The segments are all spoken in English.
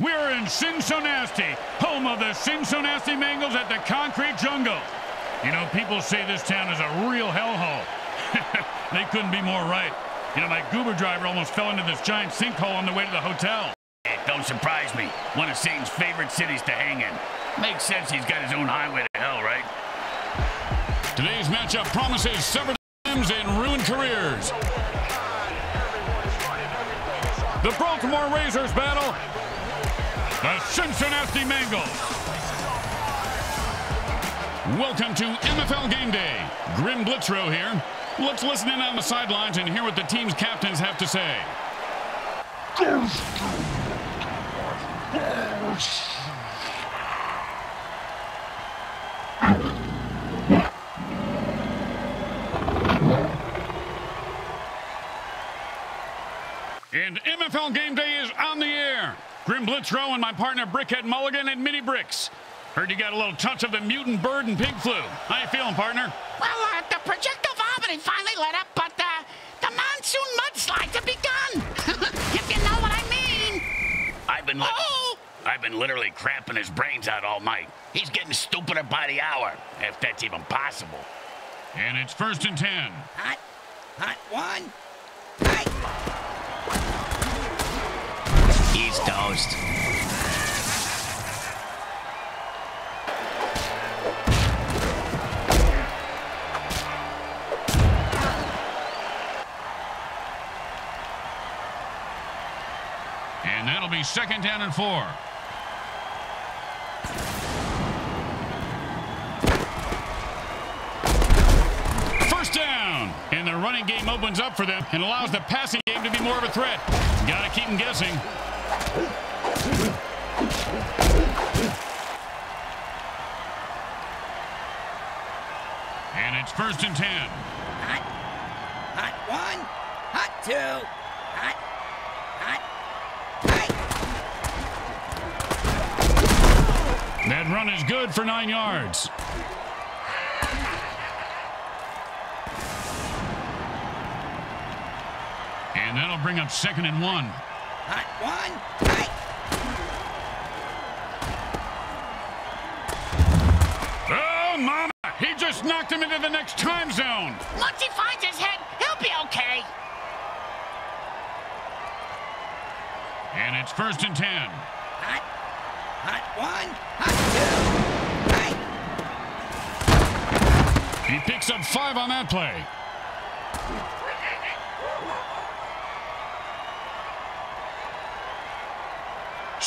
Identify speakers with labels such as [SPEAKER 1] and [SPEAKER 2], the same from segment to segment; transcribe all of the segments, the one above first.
[SPEAKER 1] We're in Sinsonasty, home of the Sinsonasty Mangles at the Concrete Jungle. You know, people say this town is a real hellhole. they couldn't be more right. You know, my goober driver almost fell into this giant sinkhole on the way to the hotel.
[SPEAKER 2] It don't surprise me. One of Satan's favorite cities to hang in. Makes sense he's got his own highway to hell, right?
[SPEAKER 1] Today's matchup promises severed limbs and ruined careers. The Brawltimore Razors battle the Sinsonasty Mangles. Welcome to MFL Game Day. Grim Blitzrow here. Let's listen in on the sidelines and hear what the team's captains have to say. And MFL Game Day is on the air. Grim Blitzrow and my partner Brickhead Mulligan and Mini Bricks. Heard you got a little touch of the mutant bird and pig flu. How you feeling, partner?
[SPEAKER 3] Well, uh, the projectile vomiting finally let up, but uh, the monsoon mudslides have begun. if you know what I mean.
[SPEAKER 2] I've been oh! I've been literally cramping his brains out all night. He's getting stupider by the hour, if that's even possible.
[SPEAKER 1] And it's first and ten.
[SPEAKER 3] Hot, hot one. Hey.
[SPEAKER 2] He's toast.
[SPEAKER 1] And that'll be second down and four. First down. And the running game opens up for them and allows the passing game to be more of a threat. Got to keep them guessing. And it's first and ten.
[SPEAKER 3] Hot, hot one, hot two, hot, hot,
[SPEAKER 1] hot. That run is good for nine yards. And that'll bring up second and one.
[SPEAKER 3] Hot one. Hey.
[SPEAKER 1] Oh, mama! He just knocked him into the next time zone.
[SPEAKER 3] Once he finds his head, he'll be okay.
[SPEAKER 1] And it's first and ten.
[SPEAKER 3] Hot, hot one, hot
[SPEAKER 1] two. He picks up five on that play. Second down and five.
[SPEAKER 2] Hey. Okay, good. Man, Kim. Kim on. Get on, get on, get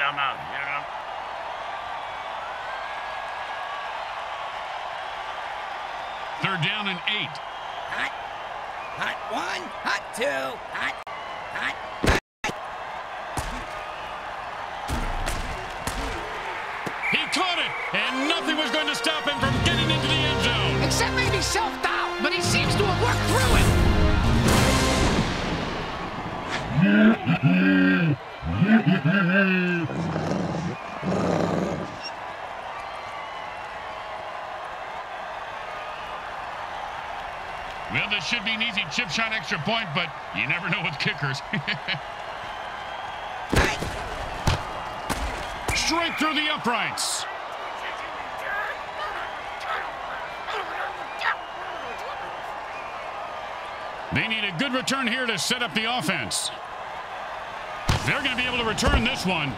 [SPEAKER 2] on out. Get on.
[SPEAKER 1] Third down and eight.
[SPEAKER 3] Hot, hot one, hot two, hot, hot. Maybe self-doubt, but he seems to have worked through it.
[SPEAKER 1] Well, this should be an easy chip shot extra point, but you never know with kickers. Straight through the uprights. They need a good return here to set up the offense. They're going to be able to return this one.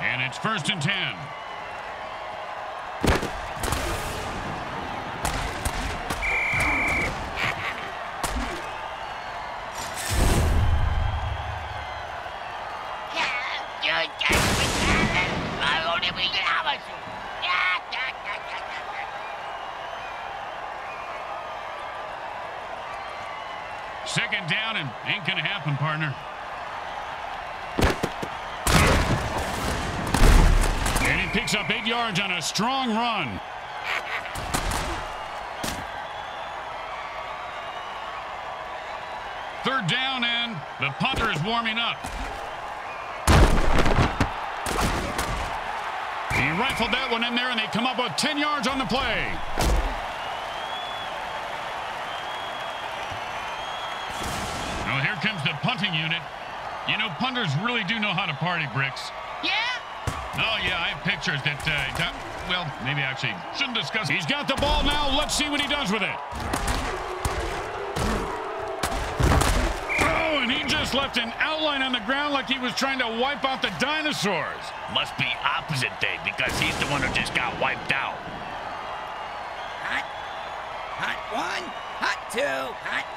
[SPEAKER 1] And it's first and ten. Second down and ain't going to happen, partner. And he picks up eight yards on a strong run. Third down, and the punter is warming up. He rifled that one in there, and they come up with 10 yards on the play. Here comes the punting unit. You know, punters really do know how to party, Bricks.
[SPEAKER 3] Yeah?
[SPEAKER 1] Oh, yeah, I have pictures that, uh, well, maybe actually shouldn't discuss. He's got the ball now. Let's see what he does with it. Oh, and he just left an outline on the ground like he was trying to wipe out the dinosaurs.
[SPEAKER 2] Must be opposite day because he's the one who just got wiped out.
[SPEAKER 4] Hot. Hot one. Hot two. Hot. Hot.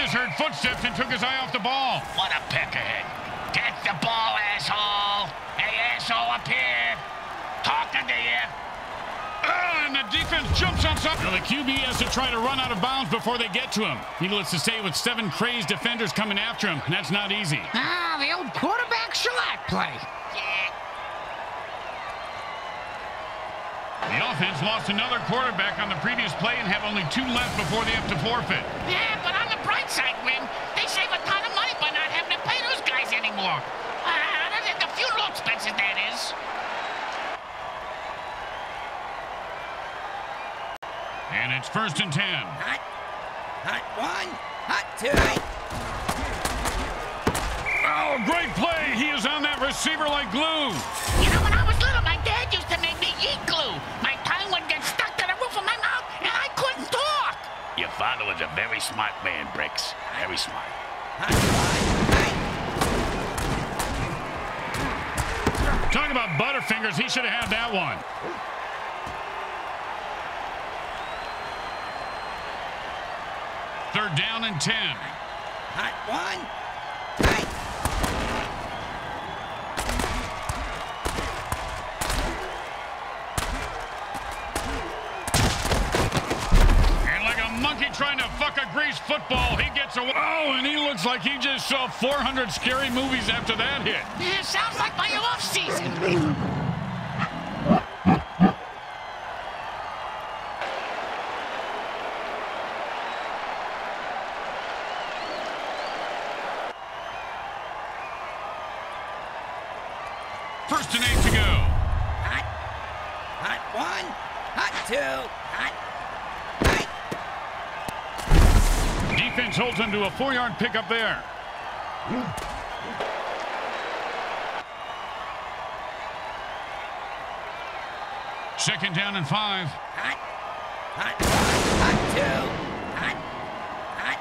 [SPEAKER 1] Just heard footsteps and took his eye off the ball.
[SPEAKER 2] What a peckerhead. Get the ball, asshole. Hey, asshole, up here. Talking to you.
[SPEAKER 1] Ah, and the defense jumps on something. Well, the QB has to try to run out of bounds before they get to him. Needless to say, with seven crazed defenders coming after him, and that's not easy.
[SPEAKER 3] Ah, the old quarterback shellac play.
[SPEAKER 2] Yeah.
[SPEAKER 1] The offense lost another quarterback on the previous play and have only two left before they have to forfeit.
[SPEAKER 3] Yeah, but on the bright side, Grim, they save a ton of money by not having to pay those guys anymore. Uh, other than the funeral expenses, that is.
[SPEAKER 1] And it's first and ten.
[SPEAKER 4] Hot. Hot one. Hot two.
[SPEAKER 1] Oh, great play. He is on that receiver like glue.
[SPEAKER 3] You know, when I was little, my dad used to make me eat glue. My tongue would get stuck to the roof of my mouth, and I couldn't talk.
[SPEAKER 2] Your father was a very smart man, Bricks. Very smart.
[SPEAKER 4] Hot
[SPEAKER 1] Talking about Butterfingers, he should have had that one. Third down and 10.
[SPEAKER 4] Hot one. Hot.
[SPEAKER 1] And trying to fuck a grease football, he gets away. Oh, and he looks like he just saw 400 scary movies after that hit.
[SPEAKER 3] Yeah, sounds like my off season.
[SPEAKER 1] First and eight to go.
[SPEAKER 4] Hot. Hot one. Hot two. Hot.
[SPEAKER 1] Defense holds him to a four-yard pickup there. Second down and five.
[SPEAKER 4] Hot. Hot. Hot two. Hot. Hot.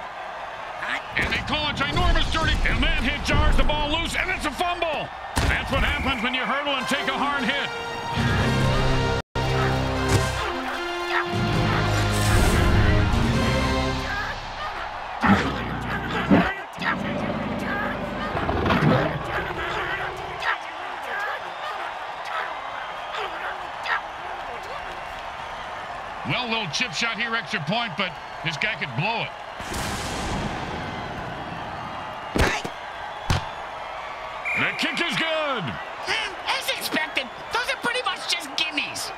[SPEAKER 4] Hot.
[SPEAKER 1] And they call a ginormous dirty. And that hit jars the ball loose, and it's a fumble. That's what happens when you hurdle and take a hard hit. Little chip shot here, extra point, but this guy could blow it. The kick is good.
[SPEAKER 3] Hmm, As expected, those are pretty much just gimmies.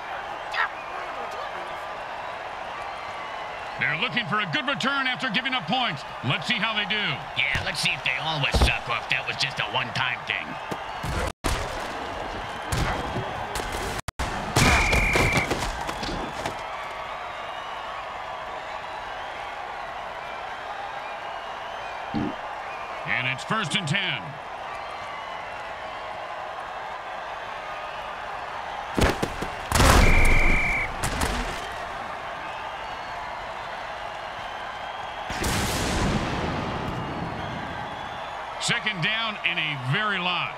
[SPEAKER 1] They're looking for a good return after giving up points. Let's see how they do.
[SPEAKER 2] Yeah, let's see if they always suck or if that was just a one-time thing.
[SPEAKER 1] And it's first and ten. Second down and a very lot.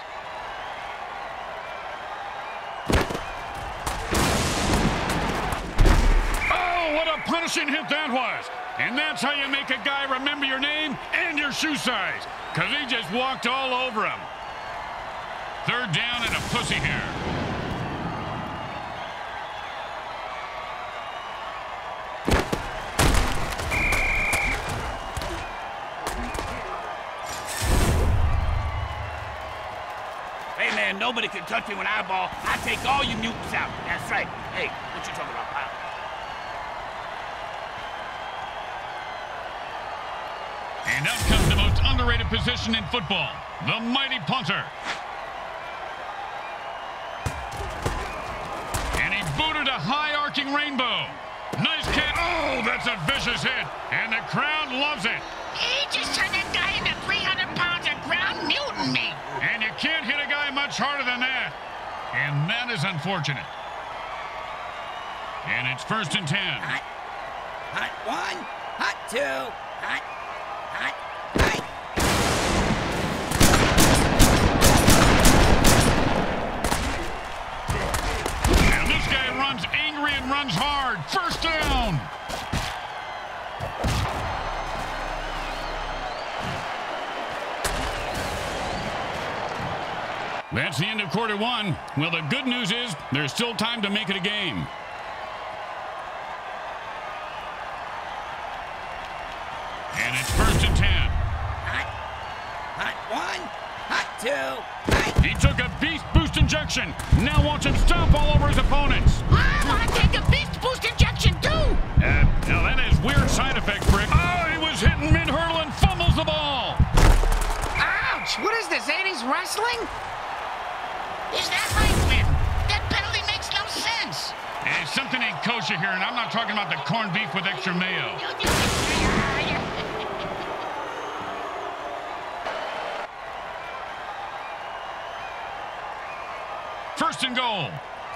[SPEAKER 1] Oh, what a punishing hit that was. And that's how you make a guy remember your name and your shoe size. Because he just walked all over him. Third down and a pussy hair.
[SPEAKER 2] Hey, man, nobody can touch me when I ball. I take all you mutants out. That's right. Hey, what you talking about, pal?
[SPEAKER 1] And out comes the most underrated position in football, the mighty punter. And he booted a high-arcing rainbow. Nice catch. Oh, that's a vicious hit. And the crowd loves it.
[SPEAKER 3] He just turned that guy into 300 pounds of ground mutant meat.
[SPEAKER 1] And you can't hit a guy much harder than that. And that is unfortunate. And it's first and ten.
[SPEAKER 4] Hot. Hot one. Hot two. Hot. Hot. Hot.
[SPEAKER 1] And angry and runs hard. First down. That's the end of quarter one. Well, the good news is there's still time to make it a game. Kosher here, and I'm not talking about the corned beef with extra mayo. First and goal.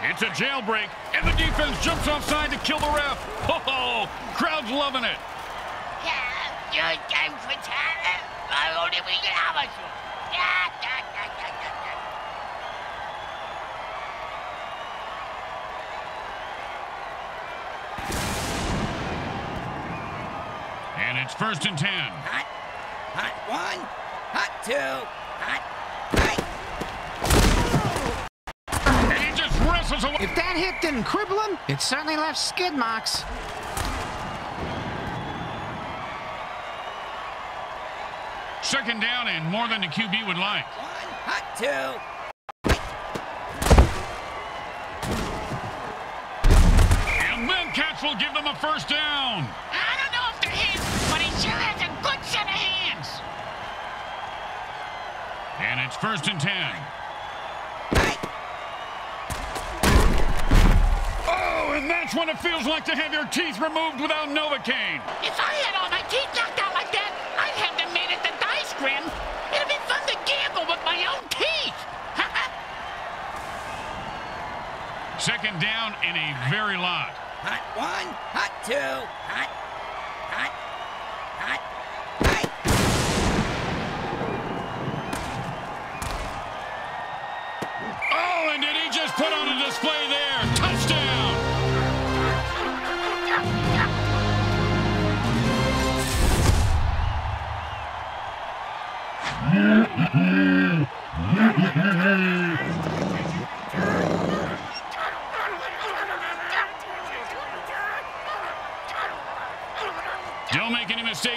[SPEAKER 1] It's a jailbreak, and the defense jumps offside to kill the ref. Oh, crowd's loving it. And it's first and ten.
[SPEAKER 4] Hot. Hot one. Hot two. Hot. Hot.
[SPEAKER 1] And he just wrestles away.
[SPEAKER 5] If that hit didn't cripple him, it certainly left skid marks.
[SPEAKER 1] Second down and more than the QB would like.
[SPEAKER 4] One. Hot two.
[SPEAKER 1] And then Cats will give them a first down. And it's first and ten. Oh, and that's when it feels like to have your teeth removed without Novocaine.
[SPEAKER 3] If I had all my teeth knocked out like that, I'd have them made at the dice grim. It'd be fun to gamble with my own teeth.
[SPEAKER 1] Second down in a very lot.
[SPEAKER 4] Hot one. Hot two.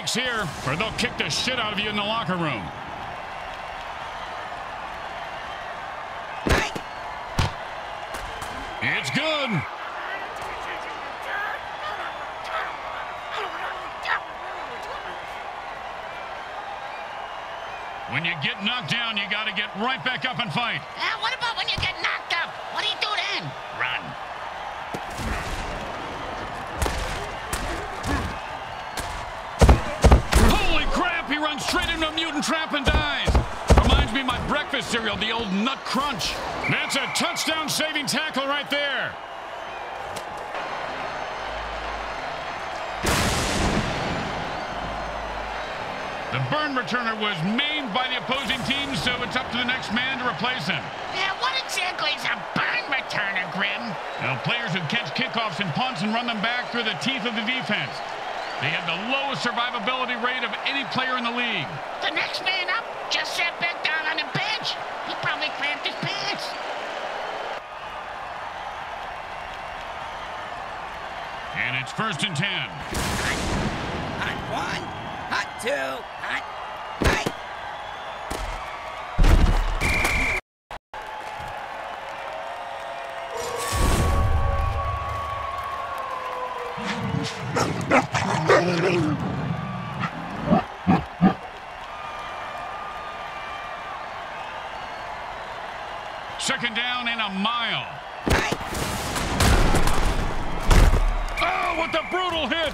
[SPEAKER 1] Here, or they'll kick the shit out of you in the locker room. It's good. When you get knocked down, you got to get right back up and fight.
[SPEAKER 3] Uh, what about when you get knocked
[SPEAKER 1] into trap and dies. Reminds me of my breakfast cereal, the old Nut Crunch. That's a touchdown-saving tackle right there. The burn returner was maimed by the opposing team, so it's up to the next man to replace him.
[SPEAKER 3] Yeah, what exactly is a burn returner, Grim?
[SPEAKER 1] Now, players who catch kickoffs and punts and run them back through the teeth of the defense. They have the lowest survivability rate of any player in the league.
[SPEAKER 3] The next man up just sat back down on the bench. He probably cramped his pants.
[SPEAKER 1] And it's first and ten.
[SPEAKER 4] Hot one. Hot two. Hot. Hot.
[SPEAKER 1] Second down and a mile. Oh, what a brutal hit.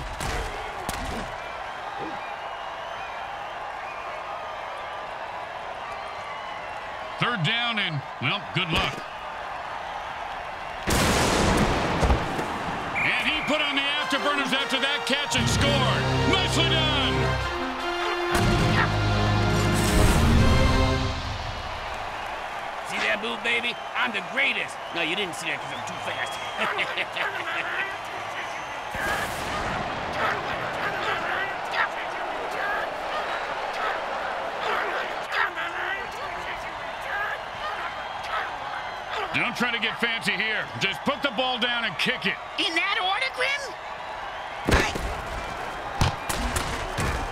[SPEAKER 1] Third down and, well, good luck.
[SPEAKER 4] See that move, baby? I'm the greatest. No, you didn't see that because I'm too fast.
[SPEAKER 1] Don't try to get fancy here. Just put the ball down and kick it.
[SPEAKER 3] In that order, Grim?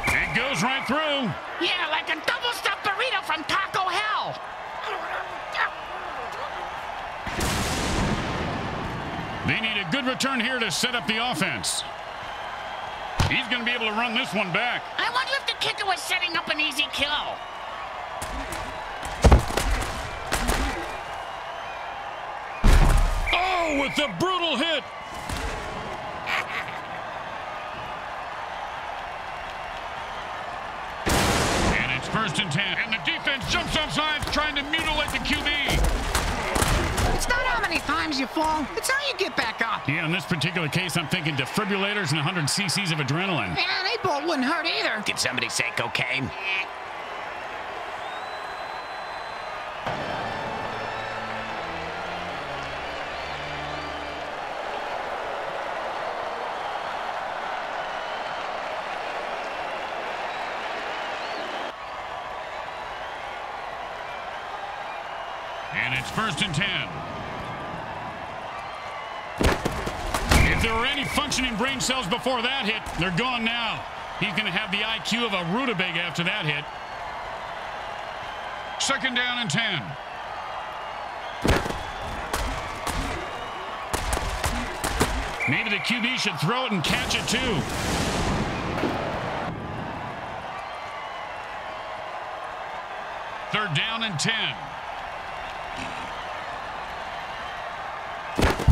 [SPEAKER 1] It goes right through.
[SPEAKER 3] Yeah, like a double stuffed burrito from Taco Hell.
[SPEAKER 1] They need a good return here to set up the offense. He's going to be able to run this one back.
[SPEAKER 3] I wonder if the kicker was setting up an easy kill.
[SPEAKER 1] Oh, with the brutal hit. And it's first and ten. And the defense jumps off sides trying to mutilate the QB.
[SPEAKER 5] It's not how many times you fall, it's how you get back up.
[SPEAKER 1] Yeah, in this particular case, I'm thinking defibrillators and 100 cc's of adrenaline.
[SPEAKER 5] Yeah, eight ball wouldn't hurt either.
[SPEAKER 2] Did somebody say cocaine?
[SPEAKER 1] And it's first and 10. Any functioning brain cells before that hit. They're gone now. He's going to have the IQ of a rutabaga after that hit. Second down and 10. Maybe the QB should throw it and catch it too. Third down and 10.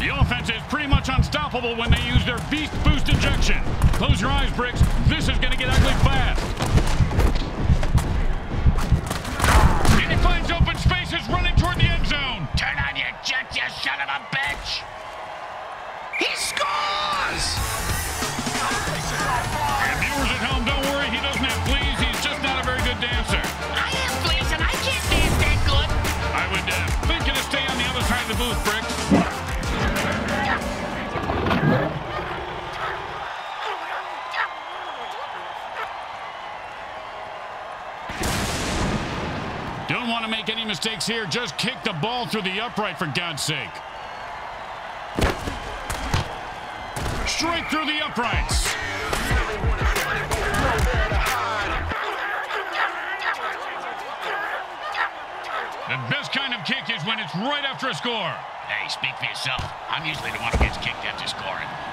[SPEAKER 1] The offense is pretty much unstoppable when they use their Beast Boost injection. Close your eyes, Bricks. This is going to get ugly fast. And he finds open spaces running toward the end zone.
[SPEAKER 2] Turn on your jet, you son of a bitch!
[SPEAKER 5] He scores!
[SPEAKER 1] And viewers at home, don't worry, he doesn't have fleas. He's just not a very good dancer.
[SPEAKER 3] I am pleased and I can't dance that good.
[SPEAKER 1] I would uh, think to stay on the other side of the booth, mistakes here. Just kick the ball through the upright, for God's sake. Straight through the uprights. The best kind of kick is when it's right after a score.
[SPEAKER 2] Hey, speak for yourself. I'm usually the one who gets kicked after scoring.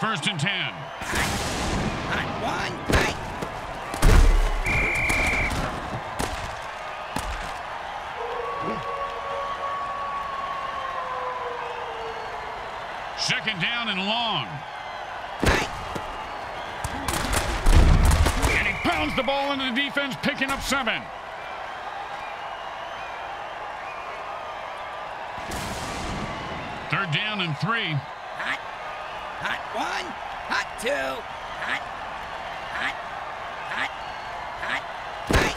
[SPEAKER 1] First and ten.
[SPEAKER 4] One.
[SPEAKER 1] Second down and long. And he pounds the ball into the defense, picking up seven. Third down and three.
[SPEAKER 4] Hot. Hot one. Hot two. Hot. Hot. Hot. Hot. Hey.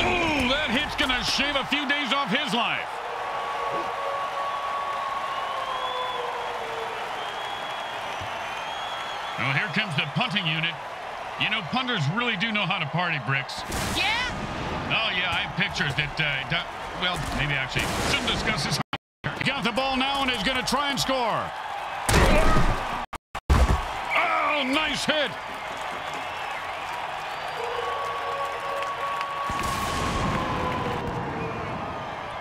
[SPEAKER 1] Ooh, that hit's going to shave a few days off his life. Well, here comes the punting unit. You know, punters really do know how to party, Bricks.
[SPEAKER 3] Yeah?
[SPEAKER 1] Oh, yeah, I have pictures that, uh, do- well, maybe actually shouldn't discuss this. He got the ball now and is going to try and score. What nice hit.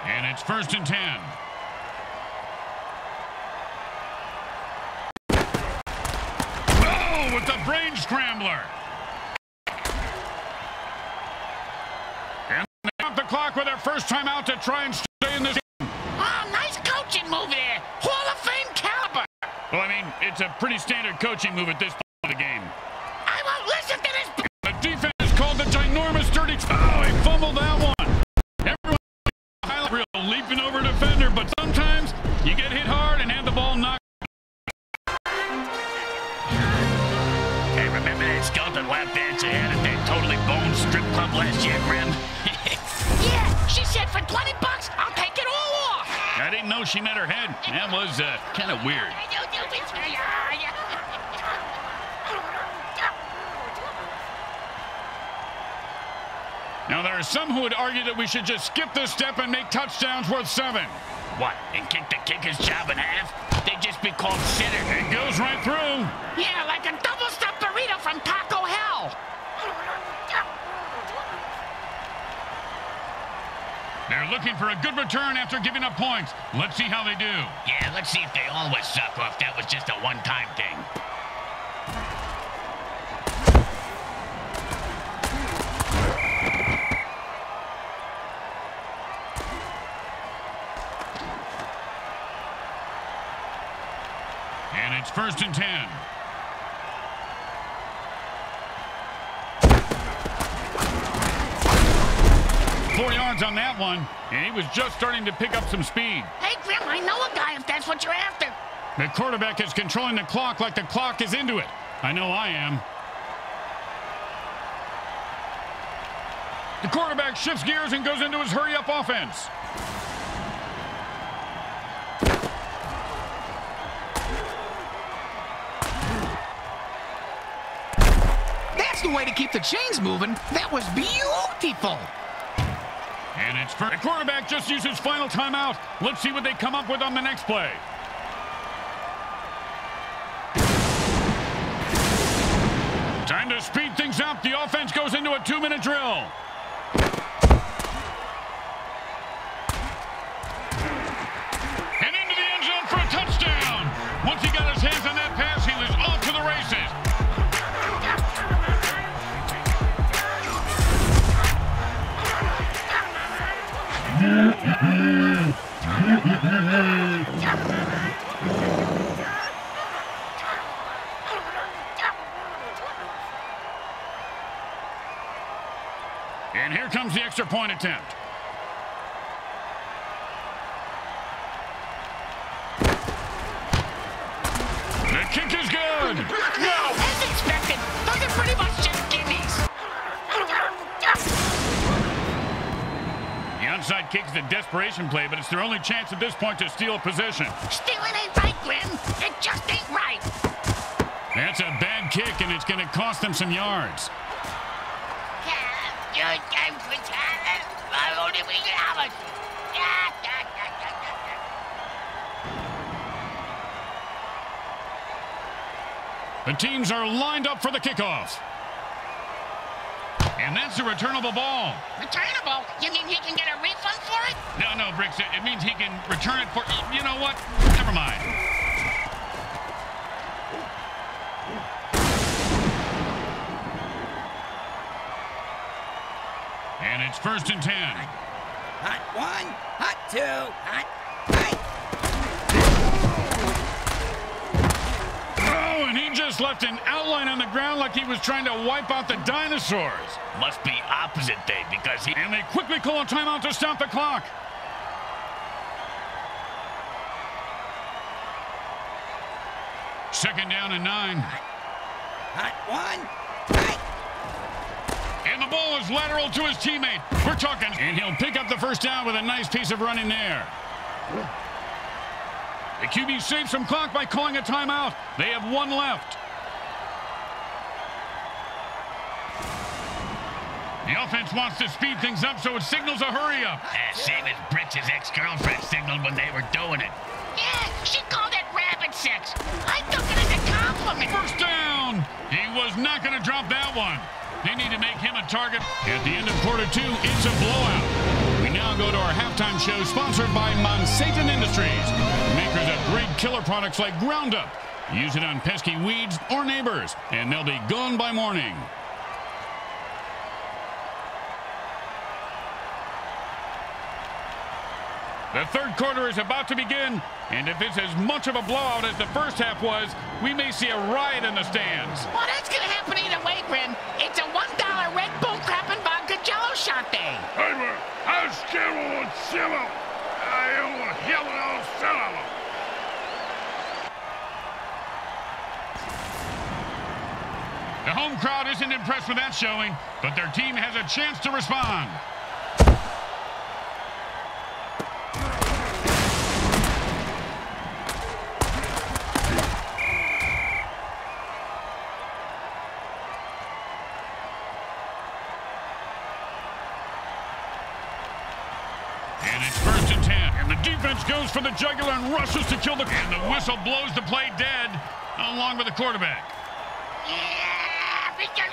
[SPEAKER 1] And it's first and 10. Oh, with the brain scrambler. And they out the clock with their first time out to try and stay in this game.
[SPEAKER 3] Oh, nice coaching move there. Hall of Fame caliber.
[SPEAKER 1] Well, I mean, it's a pretty standard coaching move at this point. Highlight reel leaping over a defender, but sometimes you get hit hard and have the ball knocked.
[SPEAKER 2] Hey, remember that skeleton lap dance you had at that totally bone strip club last year, Grim?
[SPEAKER 3] Yeah, she said for 20 bucks, I'll take it all off.
[SPEAKER 1] I didn't know she met her head. That was uh, kind of weird. Now, there are some who would argue that we should just skip this step and make touchdowns worth seven.
[SPEAKER 2] what, and kick the kicker's job in half? They'd just be called sitter.
[SPEAKER 1] It goes right through.
[SPEAKER 3] Yeah, like a double stuffed burrito from Taco Hell.
[SPEAKER 1] They're looking for a good return after giving up points. Let's see how they do.
[SPEAKER 2] Yeah, let's see if they always suck or if that was just a one-time thing.
[SPEAKER 1] And it's first and ten. Four yards on that one, and he was just starting to pick up some speed.
[SPEAKER 3] Hey, Grim, I know a guy if that's what you're after.
[SPEAKER 1] The quarterback is controlling the clock like the clock is into it. I know I am. The quarterback shifts gears and goes into his hurry-up offense.
[SPEAKER 5] That's the way to keep the chains moving. That was beautiful.
[SPEAKER 1] And it's for the quarterback just used his final timeout. Let's see what they come up with on the next play. Time to speed things up. The offense goes into a two-minute drill. And here comes the extra point attempt. The kick is a desperation play, but it's their only chance at this point to steal a possession.
[SPEAKER 3] Stealing ain't right, Grim. It just ain't right.
[SPEAKER 1] That's a bad kick, and it's going to cost them some yards. The teams are lined up for the kickoff. And that's a returnable ball.
[SPEAKER 3] Returnable? You mean he can get a refund for it?
[SPEAKER 1] No, no, Bricks, it it means he can return it for... You know what? Never mind. And it's first and ten.
[SPEAKER 4] Hot one, hot two, hot, hot.
[SPEAKER 1] Oh, and he just left an outline on the ground like he was trying to wipe out the dinosaurs.
[SPEAKER 2] Must be opposite day because he...
[SPEAKER 1] And they quickly call a timeout to stop the clock. Second down and nine.
[SPEAKER 4] Hot one, hot.
[SPEAKER 1] And the ball is lateral to his teammate. We're talking. And he'll pick up the first down with a nice piece of running there. The QB saves some clock by calling a timeout. They have one left. The offense wants to speed things up, so it signals a hurry up.
[SPEAKER 2] Ah, same as Bricks' ex-girlfriend signaled when they were doing it.
[SPEAKER 3] Yeah, she called it rabbit sex. I took it as a compliment.
[SPEAKER 1] First down. He was not going to drop that one. They need to make him a target. At the end of quarter two, it's a blowout. We now now go to our halftime show sponsored by Monsatan Industries, makers of great killer products like Roundup. Use it on pesky weeds or neighbors, and they'll be gone by morning. The third quarter is about to begin, and if it's as much of a blowout as the first half was, we may see a riot in the stands.
[SPEAKER 3] Well, that's gonna happen either way, Grim. It's a $1 Red Bull Crap and Vodka Jello shot day.
[SPEAKER 1] The home crowd isn't impressed with that showing, but their team has a chance to respond. And it's first and ten. And the defense goes for the jugular and rushes to kill the... And the whistle blows the play dead, along with the quarterback.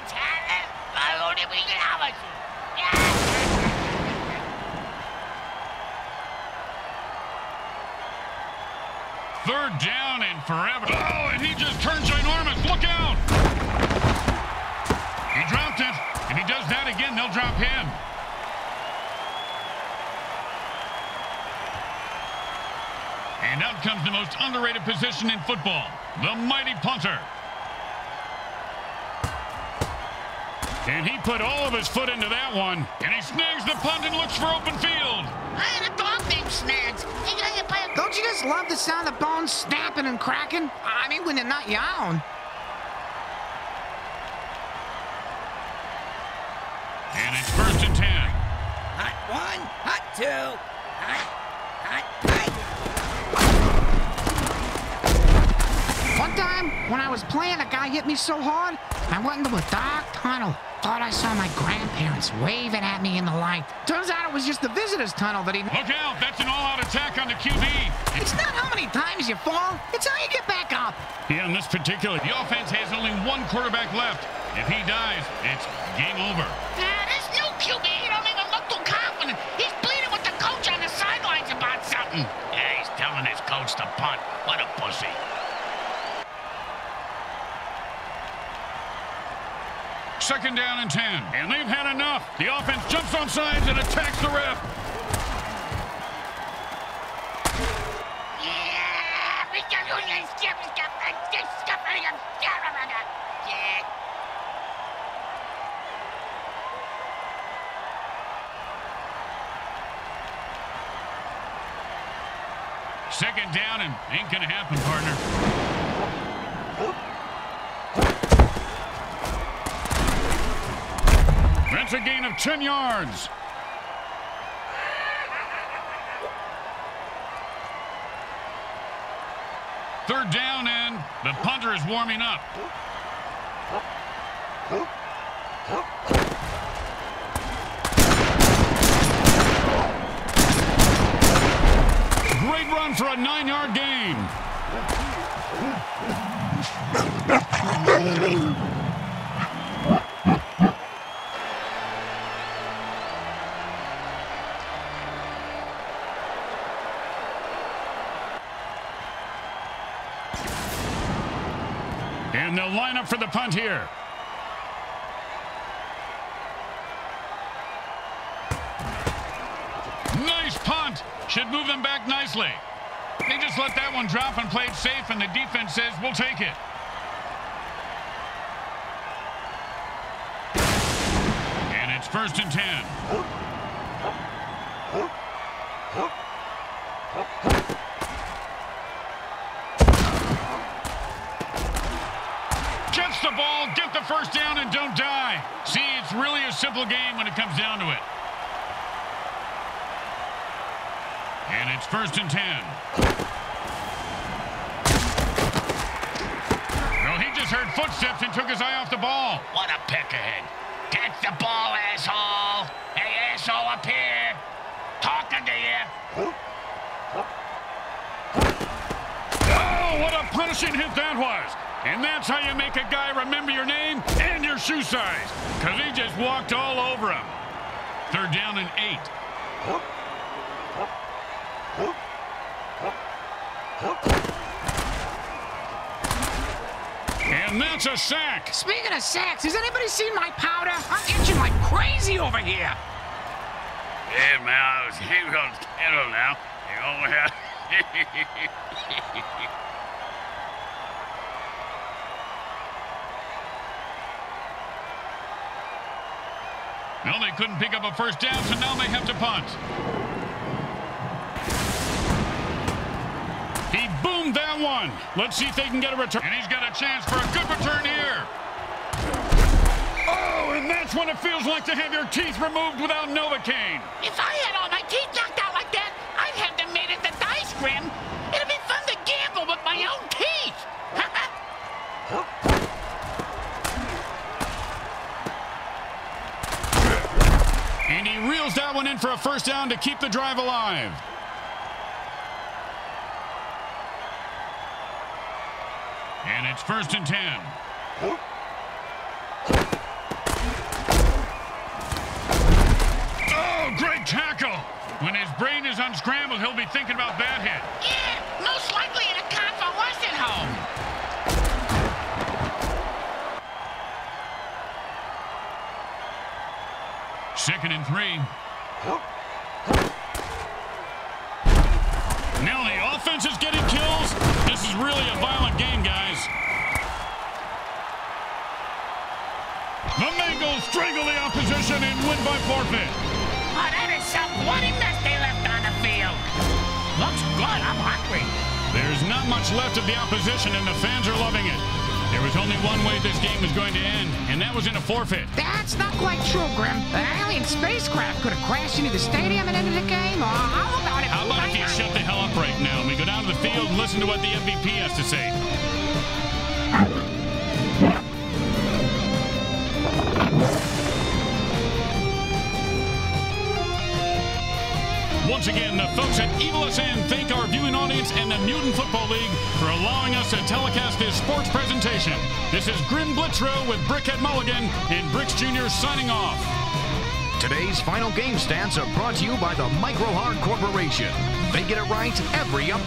[SPEAKER 1] Third down and forever. Oh, and he just turned ginormous. Look out! He dropped it. If he does that again, they'll drop him. And out comes the most underrated position in football, the mighty punter. And he put all of his foot into that one. And he snags the punt and looks for open field.
[SPEAKER 3] I had a dog named Snags. He got hit by a
[SPEAKER 5] Don't you just love the sound of bones snapping and cracking? I mean, when they're not yawn.
[SPEAKER 1] And it's first and ten.
[SPEAKER 4] Hot one, hot two, hot, hot, hot.
[SPEAKER 5] One time, when I was playing, a guy hit me so hard, I went into a dark tunnel. Thought I saw my grandparents waving at me in the light. Turns out it was just the visitor's tunnel that he...
[SPEAKER 1] Look out, that's an all-out attack on the QB.
[SPEAKER 5] It's not how many times you fall, it's how you get back up.
[SPEAKER 1] Yeah, in this particular, the offense has only one quarterback left. If he dies, it's game over.
[SPEAKER 3] Nah, this new QB, he don't even look too confident. He's bleeding with the coach on the sidelines about something. Mm.
[SPEAKER 2] Yeah, he's telling his coach to punt. What a pussy.
[SPEAKER 1] Second down and 10. And they've had enough. The offense jumps on sides and attacks the ref. Second down and ain't gonna happen, partner. A gain of 10 yards. Third down and the punter is warming up. Great run for a nine-yard gain. Up for the punt here. Nice punt. Should move them back nicely. They just let that one drop and played safe, and the defense says, we'll take it. And it's first and ten. Gets the ball, get the first down, and don't die. See, it's really a simple game when it comes down to it. And it's first and ten. Well, he just heard footsteps and took his eye off the ball.
[SPEAKER 2] What a peckerhead. Get the ball, asshole. Hey, asshole up here. Talking to you.
[SPEAKER 1] Oh, what a punishing hit that was. And that's how you make a guy remember your name and your shoe size. Because he just walked all over him. Third down and eight. And that's a sack.
[SPEAKER 5] Speaking of sacks, has anybody seen my powder? I'm itching like crazy over here.
[SPEAKER 2] Yeah, man, I was here on schedule now. You know,
[SPEAKER 1] Well, they couldn't pick up a first down, so now they have to punt. He boomed that one. Let's see if they can get a return. And he's got a chance for a good return here. Oh, and that's when it feels like to have your teeth removed without Novocaine.
[SPEAKER 3] If I had all my teeth knocked out like that, I'd have them made at the dice grim. It'd be fun to gamble with my own teeth.
[SPEAKER 1] Reels that one in for a first down to keep the drive alive. And it's first and ten. Oh, great tackle. When his brain is unscrambled, he'll be thinking about that hit.
[SPEAKER 3] yeah, most likely
[SPEAKER 1] Second and three. Now the offense is getting kills. This is really a violent game, guys. The Bengals strangle the opposition and win by forfeit.
[SPEAKER 3] Oh, that is some bloody mess they left on the field. Looks good. I'm hungry.
[SPEAKER 1] There's not much left of the opposition, and the fans are loving it. There was only one way this game was going to end, and that was in a forfeit.
[SPEAKER 5] That's not quite true, Grim. An alien spacecraft could have crashed into the stadium and ended the game. How about if
[SPEAKER 1] How about if you shut the hell up right now and we go down to the field and listen to what the MVP has to say? Once again, the folks at Evil SN thank our viewing audience and the Mutant Football League for allowing us to telecast this sports presentation. This is Grim Blitzrow with Brickhead Mulligan and Bricks Jr. signing off.
[SPEAKER 6] Today's final game stats are brought to you by the Microhard Corporation. They get it right every up.